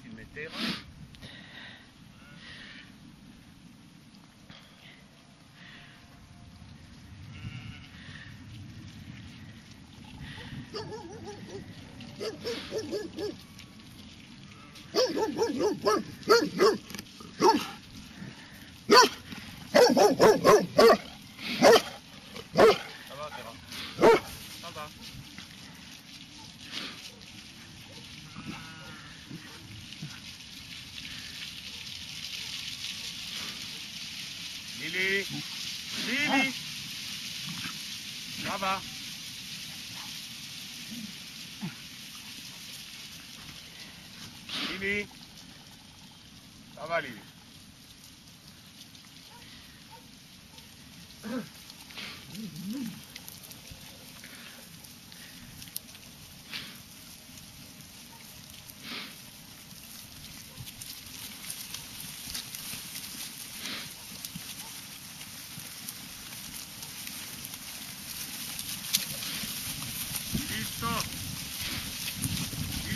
s'il met terre. Ça va, Ça va. Lily Lily Ça va. Lily Ça va Lily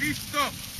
Lily stop Lily stop